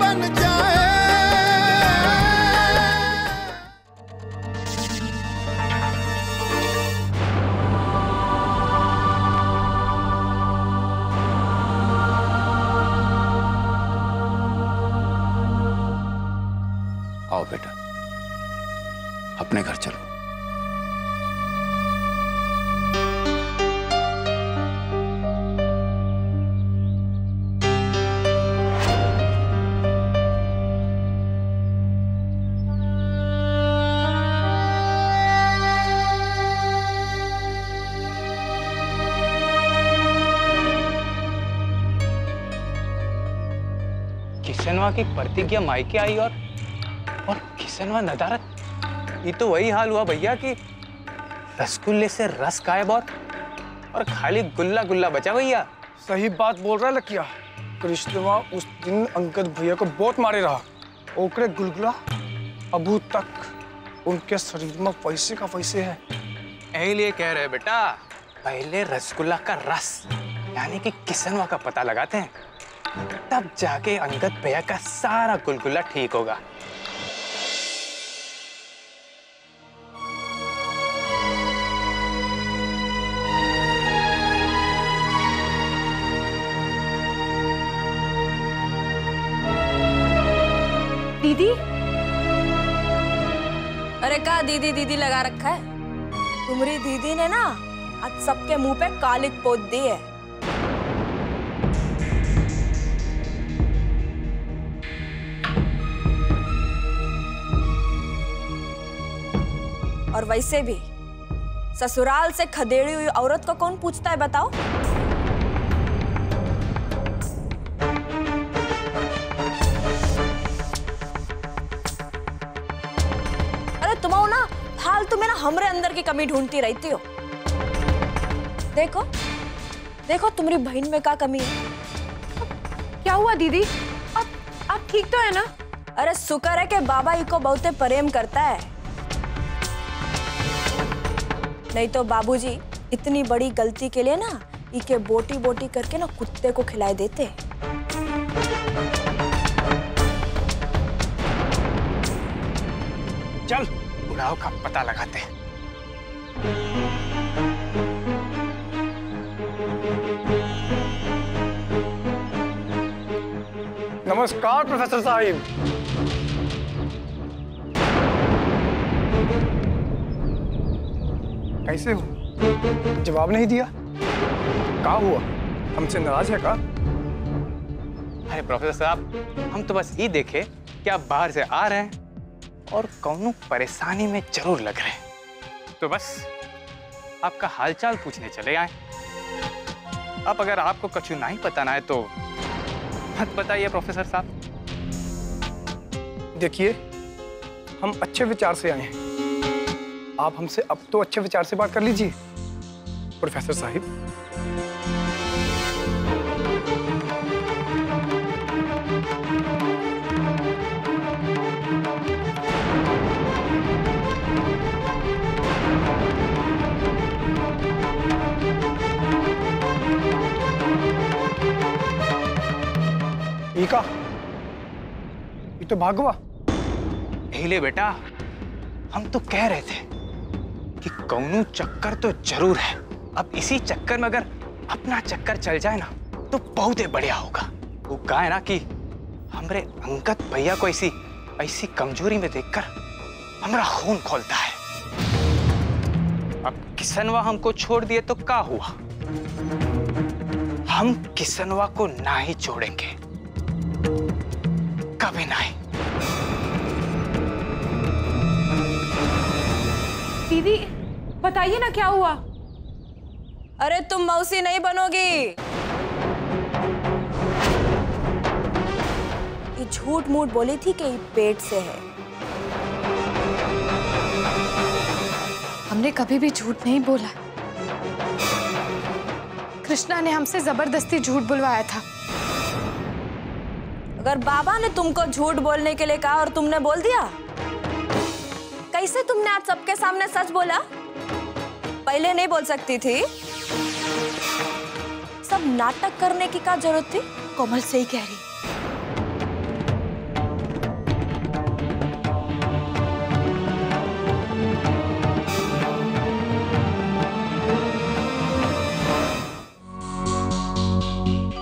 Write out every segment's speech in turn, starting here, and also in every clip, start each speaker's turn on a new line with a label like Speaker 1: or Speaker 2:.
Speaker 1: बन जाए।
Speaker 2: आओ बेटा अपने घर चलो।
Speaker 3: किसनवा की प्रतिज्ञा मायके आई और और किसनवा नदारत ये तो वही हाल हुआ भैया कि रसगुल्ले से रस गायब और और खाली गुल्ला गुल्ला बचा भैया।
Speaker 4: सही बात बोल रहा है लकिया कृष्णवा उस दिन अंकद भैया को बहुत मारे रहा। ओकरे गुलगुला अबू तक। उनके शरीर में पैसे का पैसे है।
Speaker 3: यही लिए कह रहे बेटा पहले रसगुल्ला का रस यानी कि किसनवा का पता लगाते हैं। तब जाके अंगद भैया का सारा गुलगुला ठीक होगा।
Speaker 5: दीदी?
Speaker 6: अरे का दीदी दीदी लगा रखा है? तुम्हारी दीदी ने ना आज सबके मुँह पे कालिक पोत दी है। और वैसे भी ससुराल से खदेड़ी हुई औरत को कौन पूछता है बताओ? अरे तुम ना फालतू में ना हमरे अंदर की कमी ढूंढती रहती हो। देखो देखो तुम्हारी बहन में क्या कमी है।
Speaker 5: क्या हुआ दीदी? आप आप ठीक तो है ना?
Speaker 6: अरे शुक्र है कि बाबा ई को बहुते प्रेम करता है। नहीं तो बाबूजी, इतनी बड़ी गलती के लिए ना इके बोटी बोटी करके ना कुत्ते को खिलाए देते।
Speaker 3: चल, बुढ़ाओ का पता लगाते हैं।
Speaker 4: नमस्कार, प्रोफेसर साहिब। कैसे हो। जवाब नहीं दिया। का हुआ? हमसे नाराज़ है का?
Speaker 3: अरे प्रोफेसर साहब हम तो बस ये देखे कि आप बाहर से आ रहे हैं और कौनो परेशानी में ज़रूर लग रहे हैं। तो बस आपका हालचाल पूछने चले आए। अब अगर आपको कछु नहीं पता ना है तो मत बताइए प्रोफेसर साहब।
Speaker 4: देखिए हम अच्छे विचार से आए हैं। आप हमसे अब तो अच्छे विचार से बात कर लीजिए, प्रोफेसर साहिब। ये तो भागवा।
Speaker 3: हिले बेटा, हम तो कह रहे थे। कि कौनो चक्कर तो ज़रूर है। अब इसी चक्कर में अगर अपना चक्कर चल जाए ना तो बहुत ही बढ़िया होगा। वो कहा है ना कि हमरे अंगत भैया को ऐसी ऐसी कमज़ोरी में देखकर हमारा खून खोलता है। अब किसनवा हमको छोड़ दिए तो क्या हुआ? हम किसनवा को ना ही छोड़ेंगे। कभी नहीं
Speaker 5: दीदी बताइए ना क्या हुआ?
Speaker 6: अरे तुम मौसी नहीं बनोगी। ये झूठ मूठ बोली थी कि ये पेट से है।
Speaker 7: हमने कभी भी झूठ नहीं बोला। कृष्णा ने हमसे ज़बरदस्ती झूठ बुलवाया था।
Speaker 6: अगर बाबा ने तुमको झूठ बोलने के लिए कहा और तुमने बोल दिया कैसे तुमने आज सबके सामने सच बोला? पहले नहीं बोल सकती थी। सब नाटक करने की क्या ज़रूरत थी?
Speaker 7: कोमल सही कह रही।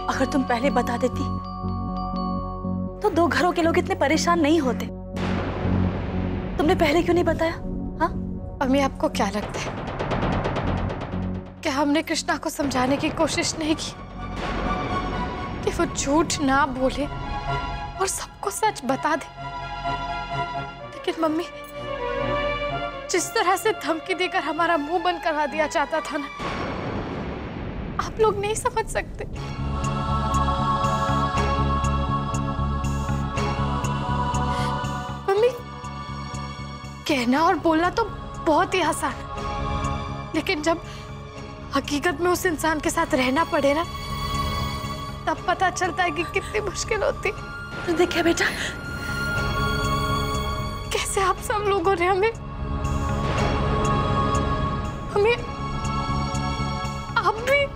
Speaker 6: अगर तुम पहले बता देती तो दो घरों के लोग इतने परेशान नहीं होते। तुमने पहले क्यों नहीं बताया? हाँ?
Speaker 7: अम्मी आपको क्या लगता है? हमने कृष्णा को समझाने की कोशिश नहीं की कि वो झूठ ना बोले और सबको सच बता दे। लेकिन मम्मी, जिस तरह से धमकी देकर हमारा मुँह बंद करा दिया जाता था ना, आप लोग नहीं समझ सकते। मम्मी, कहना और बोलना तो बहुत ही आसान लेकिन जब हकीकत में उस इंसान के साथ रहना पड़े ना तब पता चलता है कि कितनी मुश्किल होती।
Speaker 6: तो देखिए बेटा।
Speaker 7: कैसे आप सब लोगों ने हमें हमें आप भी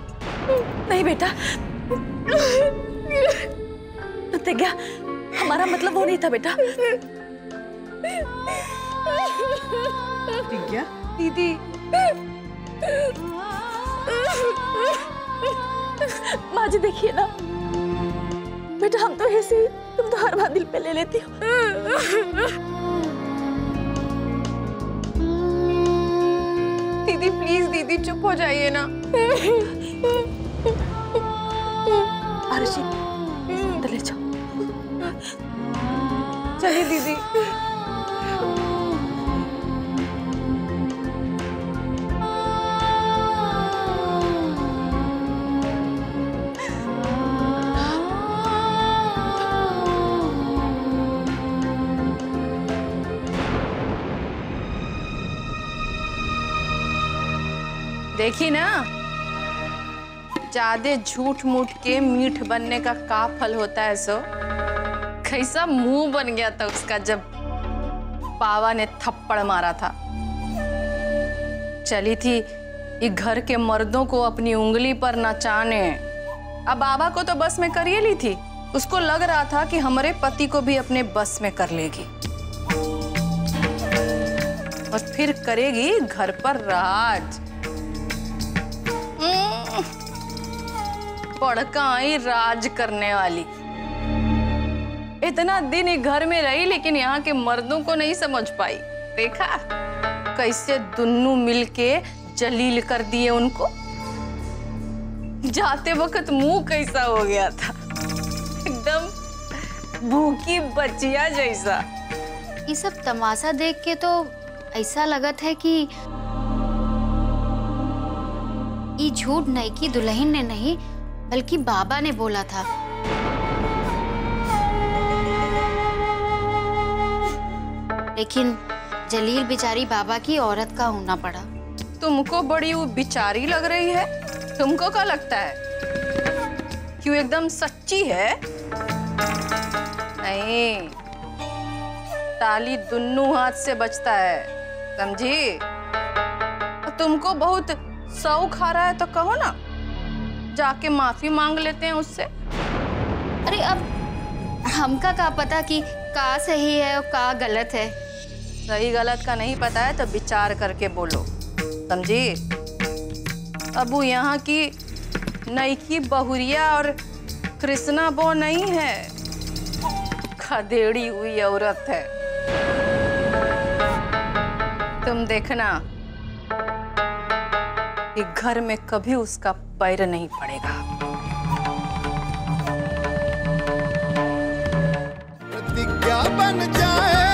Speaker 6: नहीं बेटा। प्रतिज्ञा हमारा मतलब वो नहीं था बेटा।
Speaker 5: विज्ञा दीदी।
Speaker 6: माँ जी देखिए ना। बेटा हम तो ऐसे ही तुम तो हर बात दिल पे ले लेती हो।
Speaker 5: दीदी प्लीज़ दीदी चुप हो जाइए ना।
Speaker 6: अंदर जाओ।
Speaker 5: चलिए दीदी।
Speaker 1: देखी ना? ज़्यादा झूठ मूठ के मीठ बनने का का फल होता है सो। कैसा मुँह बन गया था उसका जब बाबा ने थप्पड़ मारा था। चली थी ये घर के मर्दों को अपनी उंगली पर नचाने। अब बाबा को तो बस में कर ही ली थी। उसको लग रहा था कि हमारे पति को भी अपने बस में कर लेगी। और फिर करेगी घर पर राज। बड़का आई राज करने वाली। इतना दिन ही घर में रही, लेकिन यहाँ के मर्दों को नहीं समझ पाई। देखा? कैसे दुन्नू मिलके जलील कर दिए उनको? जाते वक्त मुँह कैसा हो गया था? एकदम भूखी बचिया जैसा।
Speaker 8: ये सब तमाशा देख के तो ऐसा लगत है कि ये झूठ नहीं की दुल्हन ने नहीं बल्कि बाबा ने बोला था। लेकिन जलील बेचारी बाबा की औरत का होना पड़ा।
Speaker 1: तुमको बड़ी वो बिचारी लग रही है? तुमको क्या लगता है? क्यों एकदम सच्ची है? नहीं। ताली दुन्नू हाथ से बचता है, समझी? तुमको बहुत शौक खा रहा है तो कहो ना। जाके माफ़ी मांग लेते हैं उससे।
Speaker 8: अरे अब हमका का पता कि का सही है और का गलत है?
Speaker 1: सही गलत का नहीं पता है तो विचार करके बोलो। समझी? अब यहाँ की नईकी बहुरिया और कृष्णा बो नहीं है। खदेड़ी हुई औरत है। तुम देखना। कि घर में कभी उसका पैर नहीं पड़ेगा।
Speaker 9: प्रतिज्ञा बन जाए।